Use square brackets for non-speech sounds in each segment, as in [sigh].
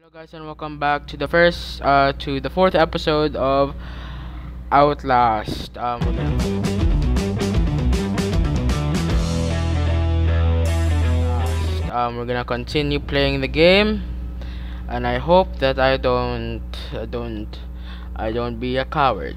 Hello guys and welcome back to the first uh to the fourth episode of Outlast. Um we're gonna Outlast. um we're gonna continue playing the game and I hope that I don't I don't I don't be a coward.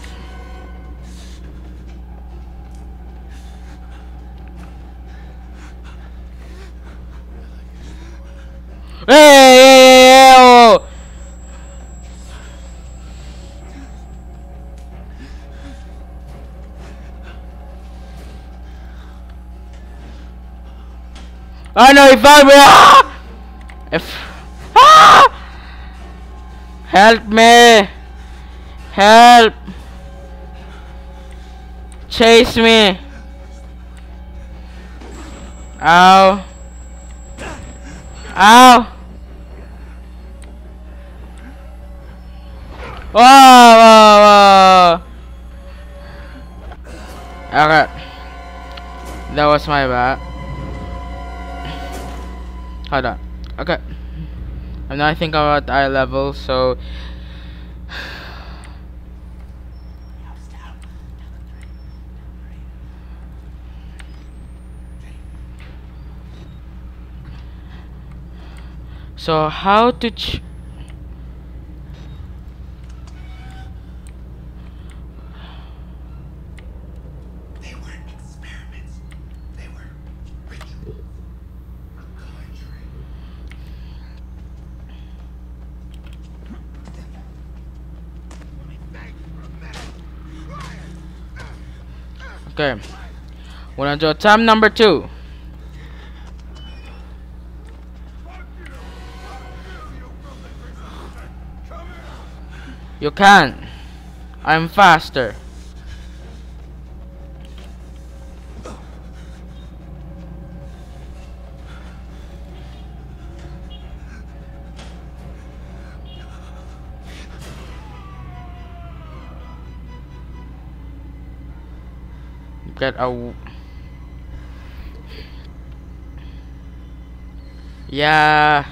I know he found me. Ah! If ah! help me, help, chase me. Ow. Ow! Whoa, whoa, whoa! Okay. That was my bad. Hold on. Okay. And now I'm not thinking about eye level, so... So how to ch They weren't experiments. They were rituals. A conjuring. Okay. We're gonna do attempt number two. You can't. I'm faster. Get a. Yeah.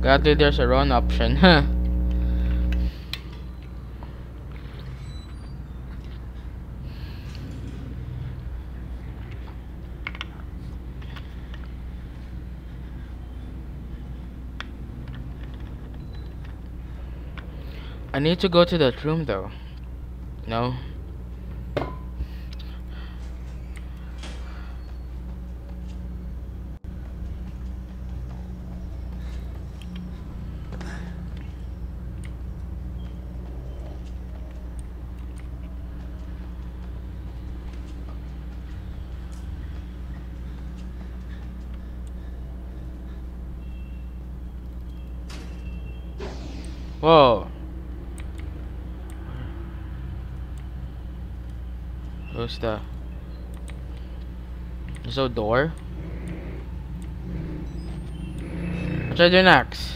Gladly there's a run option, huh? I need to go to that room though. No. Whoa. The There's a door? What should I do next?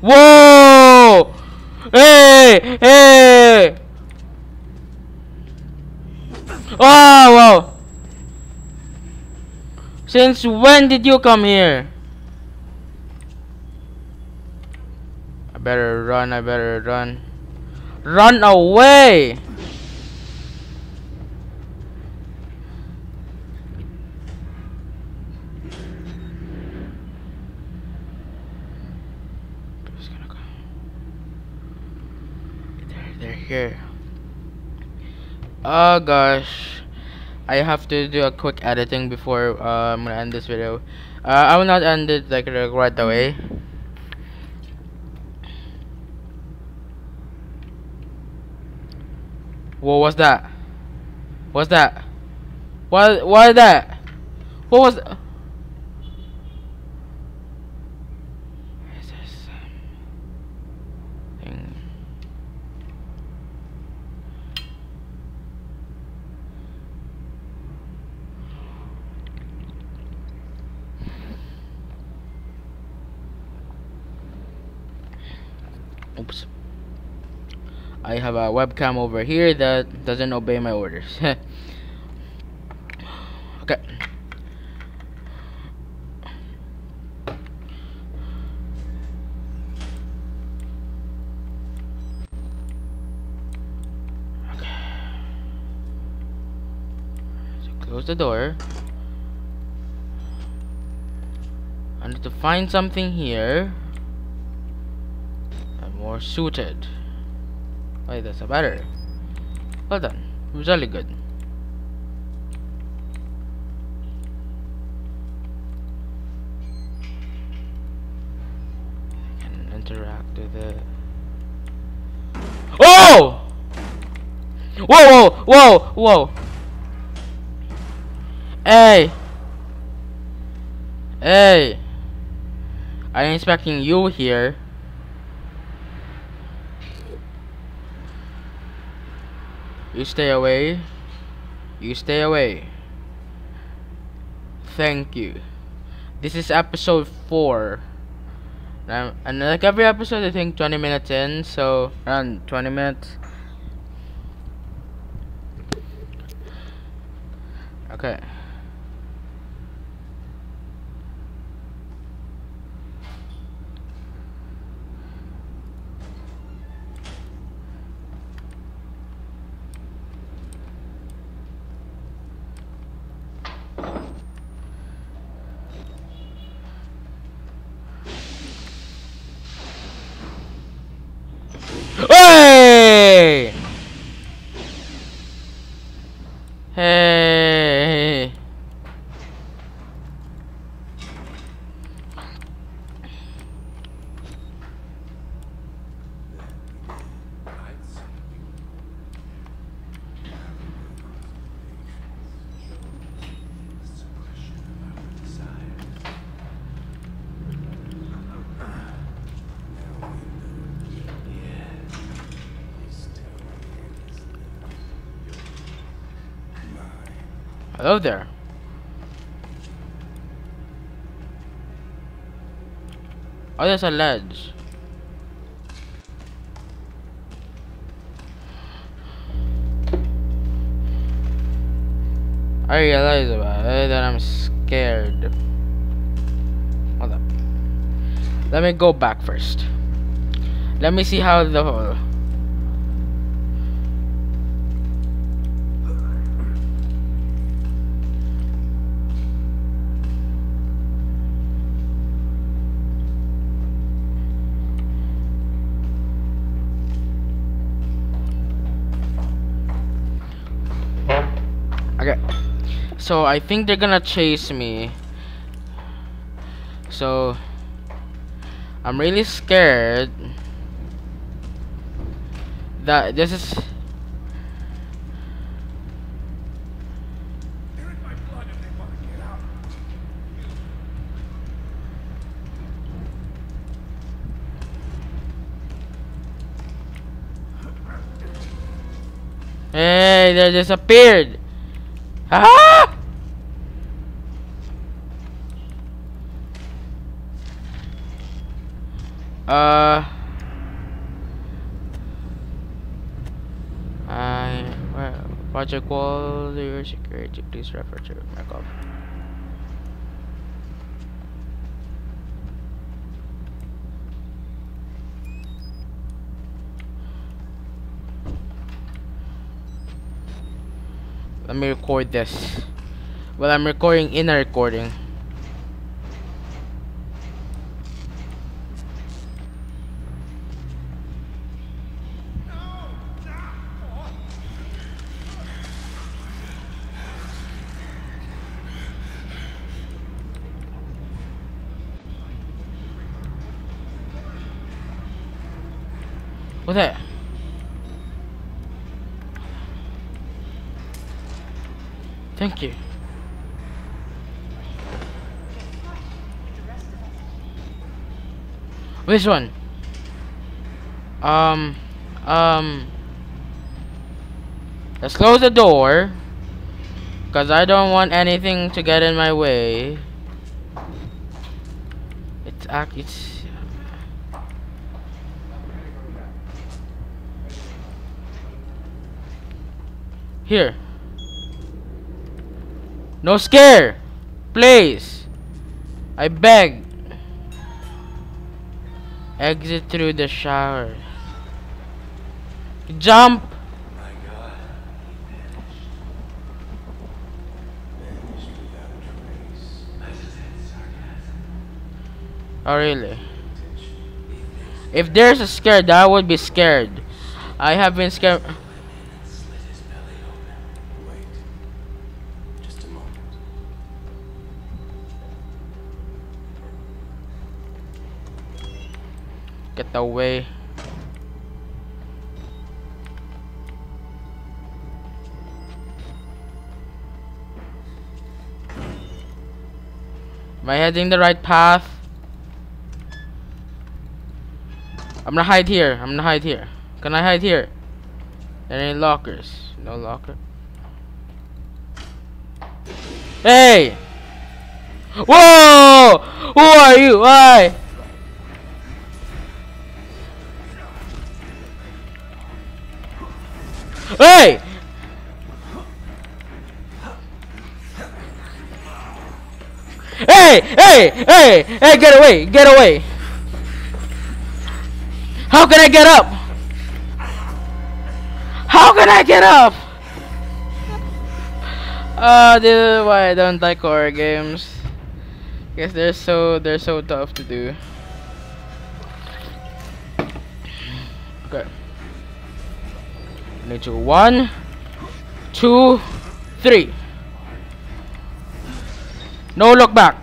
Whoa! Hey! Hey! Oh! Since when did you come here? Better run, I better run. Run away! They're here. Oh gosh. I have to do a quick editing before uh, I'm gonna end this video. Uh, I will not end it like right away. What was that? What's that? What? What is that? What was? What is this thing? Oops. I have a webcam over here that doesn't obey my orders. [laughs] okay. Close the door. I need to find something here. I'm more suited. Wait, that's a better. Well done. Really good. I can interact with it. Oh! Whoa, whoa, whoa, whoa! Hey! Hey! I ain't expecting you here. You stay away. You stay away. Thank you. This is episode 4. Um, and like every episode, I think 20 minutes in, so around 20 minutes. Okay. Hey! Hey! I'd say the suppression of our desires. Yeah. Please tell me it is mine. There. Oh, there's a ledge. I realize about it that I'm scared. Hold up. Let me go back first. Let me see how the So I think they're gonna chase me. So I'm really scared that this is. Hey, they disappeared. Ah! Uh. I well, Project Wall, your security, please refer to call. Let me record this. Well, I'm recording in a recording. What's that? Thank you. Which one? Um, um, let's close the door. Cause I don't want anything to get in my way. It's it's. Here. No scare! Please! I beg! Exit through the shower. Jump! I. Oh, really? If there's a scare, that would be scared. I have been scared. Get away. Am I heading the right path? I'm gonna hide here. I'm gonna hide here. Can I hide here? There ain't lockers? No locker. Hey! Whoa! Who are you? Why? Hey! Hey! Hey! Hey! Hey! Get away! Get away! How can I get up? How can I get up? Uh, this is why I don't like horror games. Guess they're so they're so tough to do. Okay. Need to one, two, three. No look back.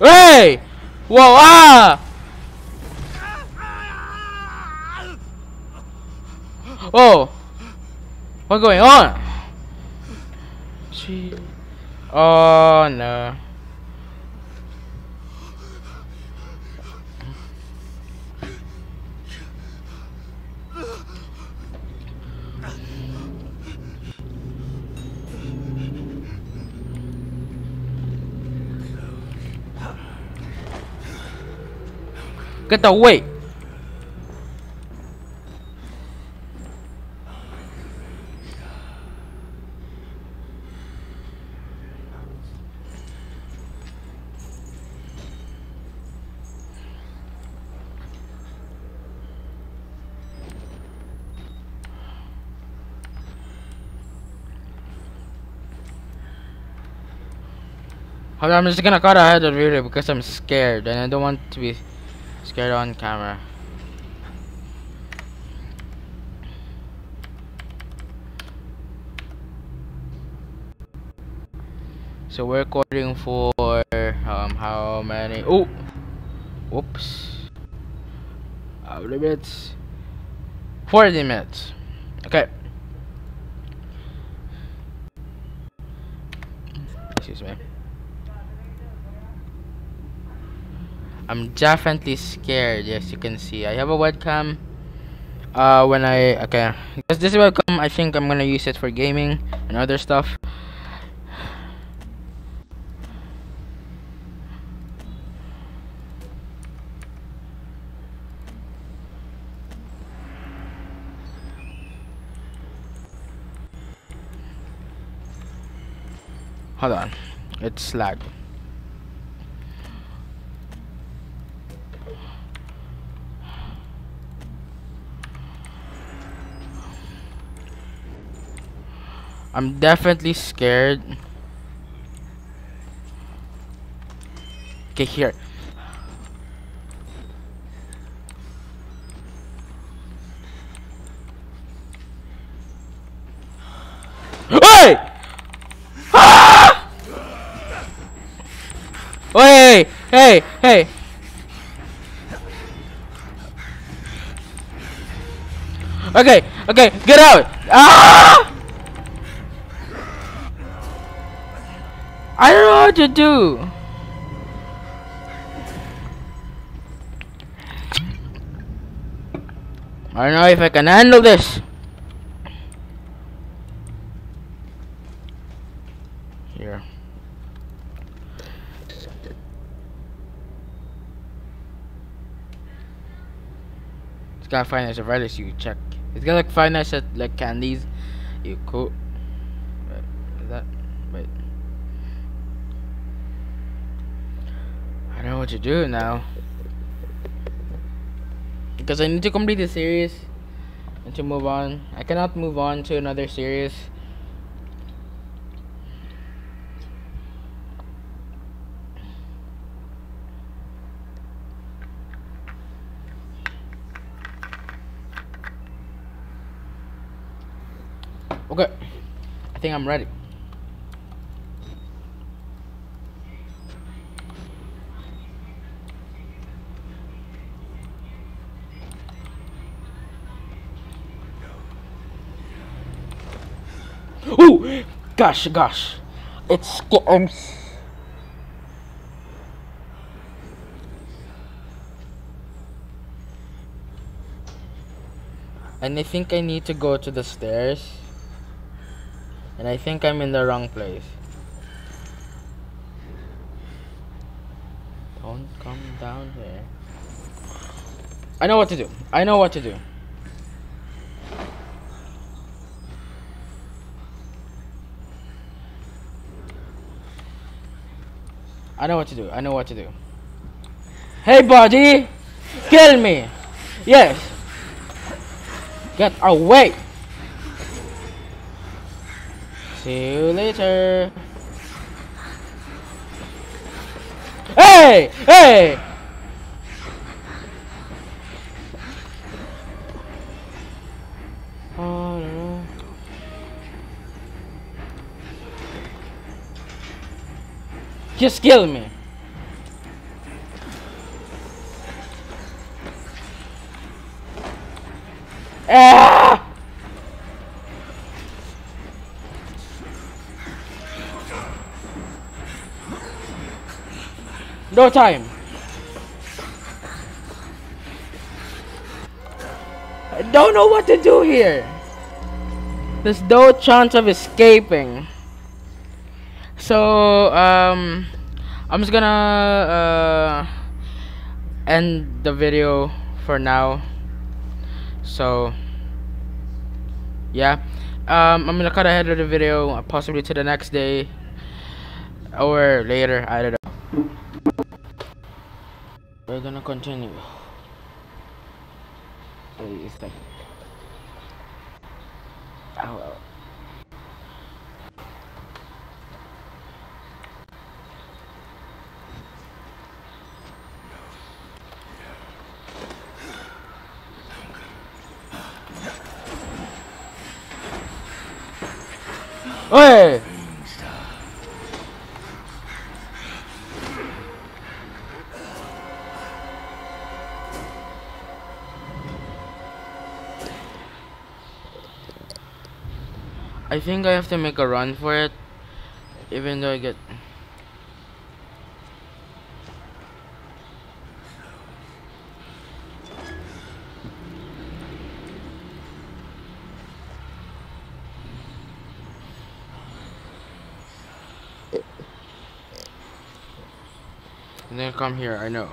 Hey! Whoa! Ah! Oh! What's going on? Gee. Oh no. Get away! I'm just gonna cut ahead of the video because I'm scared and I don't want to be scared on camera. So we're recording for um how many? Oh, whoops. How many minutes? Forty minutes. Okay. Excuse me. I'm definitely scared, as you can see. I have a webcam. Uh, when I okay, because this webcam, I think I'm gonna use it for gaming and other stuff. Hold on, it's lag. I'm definitely scared. Okay, here. Hey! Ah! Hey, hey, hey. Okay, okay, get out. Ah! What to do. I don't know if I can handle this. Here. It's got nights of Redis, you check. It's got like nights at like candies. You cool. Wait, is that wait. I don't know what to do now. Because I need to complete the series and to move on. I cannot move on to another series. Okay. I think I'm ready. Ooh! Gosh, gosh. It's getting... And I think I need to go to the stairs. And I think I'm in the wrong place. Don't come down here. I know what to do. I know what to do. I know what to do. I know what to do. Hey, buddy! Kill me! Yes! Get away! See you later. Hey! Hey! Just kill me. Ah! No time. I don't know what to do here. There's no chance of escaping. So, um, I'm just gonna uh, end the video for now. So, yeah, um, I'm gonna cut ahead of the video, possibly to the next day or later. I don't know. We're gonna continue. Wait a second. Ow, ow. Hey! I think I have to make a run for it, even though I get. Come here, I know.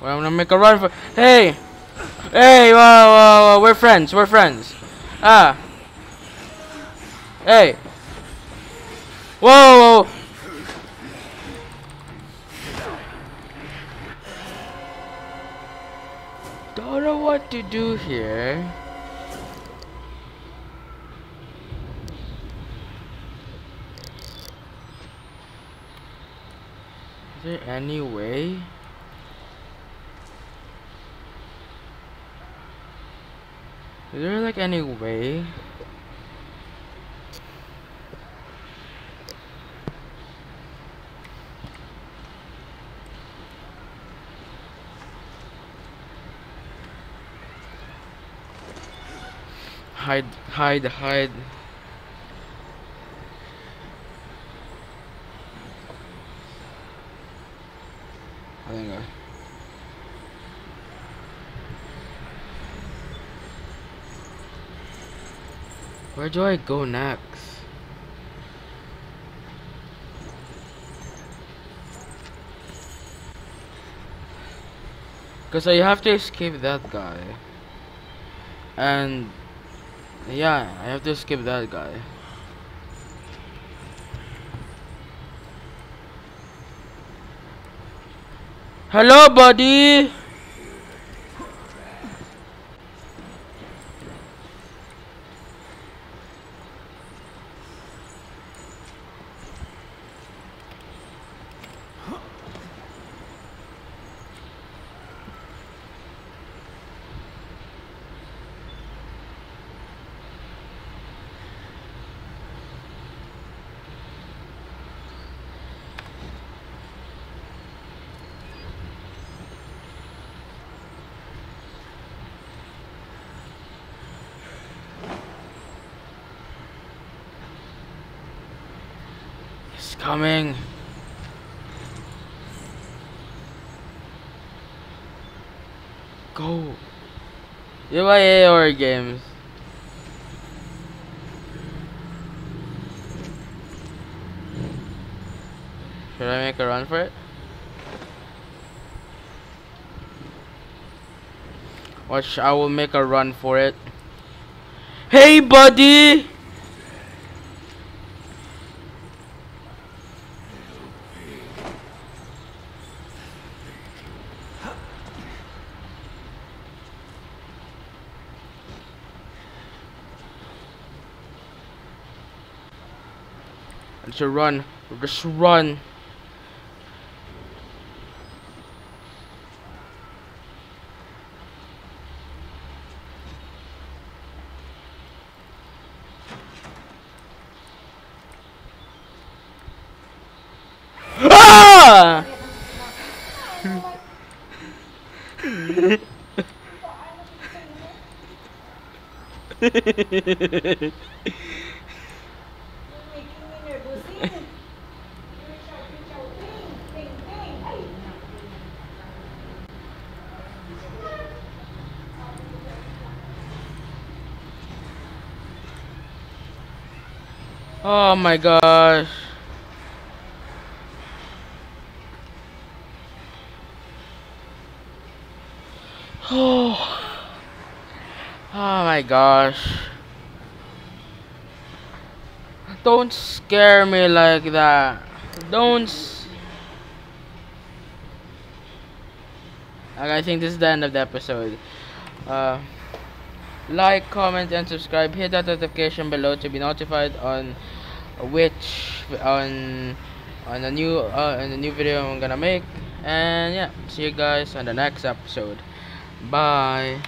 Well, I'm gonna make a run for. Hey! Hey, whoa, whoa, whoa, we're friends, we're friends. Ah. Hey. Whoa! Don't know what to do here. Is there any way? Is there like any way? Hide, hide, hide. I think I. Where do I go next? Cause I have to escape that guy. And yeah, I have to skip that guy. Hello, buddy. Coming. Go. You buy AOR games. Should I make a run for it? Watch, I will make a run for it. Hey, buddy! Just run. Just run. Ah! [laughs] [laughs] oh my gosh. Oh. [sighs] Oh my gosh. Don't scare me like that. Don't. I think this is the end of the episode. Uh, like, comment, and subscribe. Hit that notification below to be notified on which on on a new uh, on a new video I'm gonna make. And yeah, see you guys on the next episode. Bye.